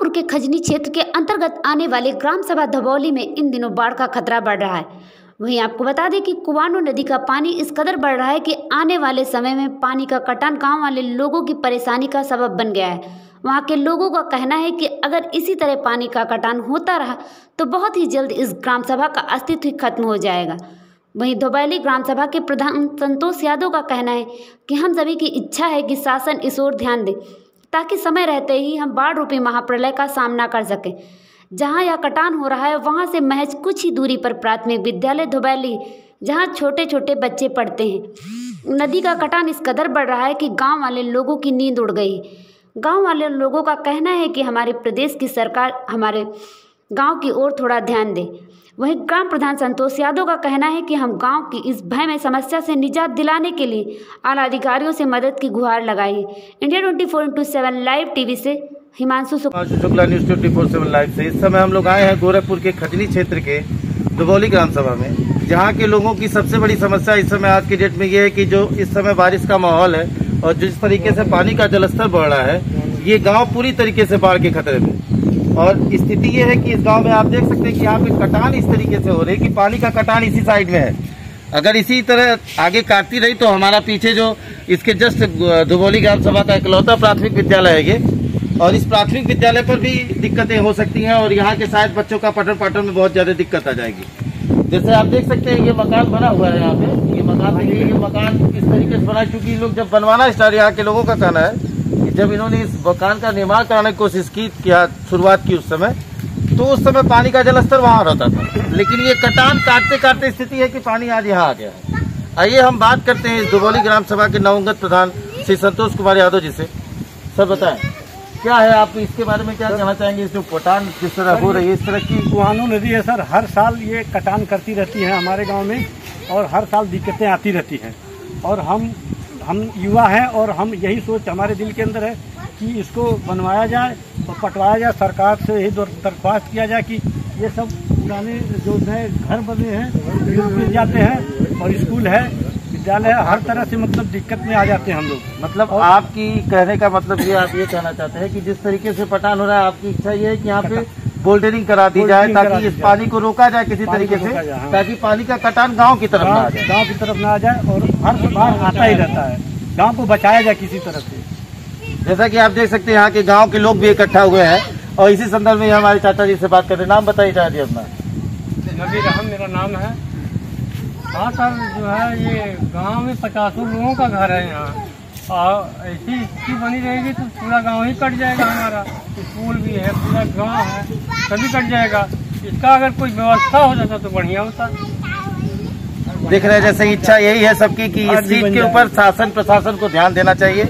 कुआनपुर के खजनी क्षेत्र के अंतर्गत आने वाले ग्राम सभा धबौली में इन दिनों बाढ़ का खतरा बढ़ रहा है। वहीं आपको बता दें कि कुआनो नदी का पानी इस कदर बढ़ रहा है कि आने वाले समय में पानी का कटान गाँव वाले लोगों की परेशानी का सबब बन गया है। वहाँ के लोगों का कहना है कि अगर इसी तरह पानी का कटान होता रहा तो बहुत ही जल्द इस ग्राम सभा का अस्तित्व ही खत्म हो जाएगा। वहीं धोबैली ग्राम सभा के प्रधान संतोष यादव का कहना है कि हम सभी की इच्छा है कि शासन इस ओर ध्यान दे। ताकि समय रहते ही हम बाढ़ रूपी महाप्रलय का सामना कर सकें। जहाँ यह कटान हो रहा है, वहाँ से महज कुछ ही दूरी पर प्राथमिक विद्यालय धुबैली, जहाँ छोटे छोटे बच्चे पढ़ते हैं। नदी का कटान इस कदर बढ़ रहा है कि गाँव वाले लोगों की नींद उड़ गई। गाँव वाले लोगों का कहना है कि हमारे प्रदेश की सरकार, हमारे गाँव की ओर थोड़ा ध्यान दे। वहीं ग्राम प्रधान संतोष यादव का कहना है कि हम गाँव की इस भय में समस्या से निजात दिलाने के लिए आला अधिकारियों से मदद की गुहार लगाई। India twenty four into seven live TV से Himanshu Shukla news twenty four seven live से। इस समय हम लोग आए हैं गोरखपुर के खजनी क्षेत्र के दुबौली ग्राम सभा में, जहाँ के लोगों की सबसे बड़ी समस्या इस समय आज के डेट में ये है कि जो इस समय बारिश का माहौल है और जिस तरीके से पानी का जलस्तर बढ़ रहा है, ये गाँव पूरी तरीके से बाढ़ के खतरे में और स्थिति ये है कि इस गाँव में आप देख सकते हैं कि यहाँ पे कटान इस तरीके से हो रही है कि पानी का कटान इसी साइड में है। अगर इसी तरह आगे काटती रही तो हमारा पीछे जो इसके जस्ट धुबोली ग्राम सभा का इकलौता प्राथमिक विद्यालय है और इस प्राथमिक विद्यालय पर भी दिक्कतें हो सकती हैं और यहाँ के शायद बच्चों का पठन पाठन में बहुत ज़्यादा दिक्कत आ जाएगी। जैसे आप देख सकते हैं, ये मकान बना हुआ है यहाँ पे। ये मकान ये मकान किस तरीके से बना क्योंकि लोग जब बनवाना स्टार्ट, यहाँ के लोगों का कहना है जब इन्होंने इस मकान का निर्माण कराने की कोशिश की किया शुरुआत की उस समय तो उस समय पानी का जलस्तर वहाँ रहता था। लेकिन ये कटान काटते काटते स्थिति है कि पानी आज यहाँ आ गया है। आइए हम बात करते हैं इस दुबौली ग्राम सभा के नवंगत प्रधान श्री संतोष कुमार यादव जी से। सर बताएँ क्या है आप इसके बारे में क्या कहना चाहेंगे? इस जो कटान जिस तरह हो रही है? इस तरह की कुहानो नदी है सर हर साल ये कटान करती रहती है हमारे गाँव में और हर साल दिक्कतें आती रहती हैं। और हम हम युवा हैं और हम यही सोच हमारे दिल के अंदर है कि इसको बनवाया जाए और पटवाया जाए सरकार से यही दरख्वास्त किया जाए कि ये सब पुराने जो नए घर बने हैं मिल जाते हैं और स्कूल है विद्यालय है हर तरह से मतलब दिक्कत में आ जाते हैं हम लोग। मतलब आपकी कहने का मतलब ये आप ये कहना चाहते हैं कि जिस तरीके से पटान हो रहा है आपकी इच्छा ये है कि यहाँ पे बोल्डरिंग करा दी जाए ताकि इस पानी को रोका जाए किसी तरीके रोका से हाँ। ताकि पानी का कटान गाँव की तरफ़ ना जाए। गाँव की तरफ़ ना आ जाए और हर बार आता ही रहता है। गाँव को बचाया जाए किसी तरह से। जैसा कि आप देख सकते हैं यहाँ के गाँव के लोग भी इकट्ठा हुए हैं और इसी संदर्भ में हमारे चाचा जी से बात कर रहे हैं। नाम बताइए चाचा जी अपना। नबी रहम मेरा नाम है। हाँ सर जो है ये गाँव में पचासों लोगों का घर है यहाँ। ऐसी स्थिति बनी रहेगी तो पूरा गाँव ही कट जाएगा हमारा। स्कूल भी है पूरा गाँव है सभी कट जाएगा। इसका अगर कोई व्यवस्था हो जाता तो बढ़िया होता। देख रहे जैसे इच्छा यही है सबकी कि इस चीज़ के ऊपर शासन प्रशासन को ध्यान देना चाहिए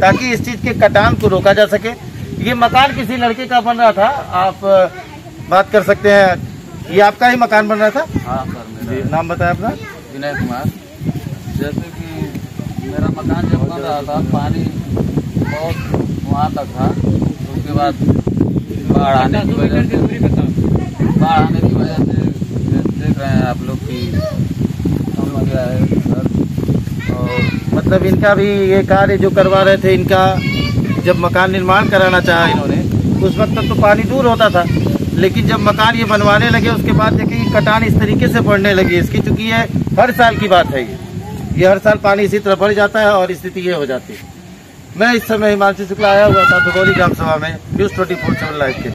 ताकि इस चीज़ के कटान को रोका जा सके। ये मकान किसी लड़के का बन रहा था आप बात कर सकते हैं। ये आपका ही मकान बन रहा था? हाँ सर मेरा नाम बताया अपना। विनय कुमार। जैसे कि मेरा मकान जब बन रहा था, पानी बहुत वहाँ तक था। उसके बाद बाढ़ आने की वजह से बाढ़ आने की वजह से देख रहे हैं आप लोग कि है। और मतलब इनका भी ये कार्य जो करवा रहे थे, इनका जब मकान निर्माण कराना चाहा इन्होंने, उस वक्त तक तो पानी दूर होता था। लेकिन जब मकान ये बनवाने लगे, उसके बाद देखिए कटान इस तरीके से बढ़ने लगी। इसकी चूँकि ये हर साल की बात है ये। ये हर साल पानी इसी तरह बढ़ जाता है और स्थिति ये हो जाती है। मैं इस समय हिमांशु शुक्ला आया हुआ था भगौली ग्राम सभा में news twenty four seven live के।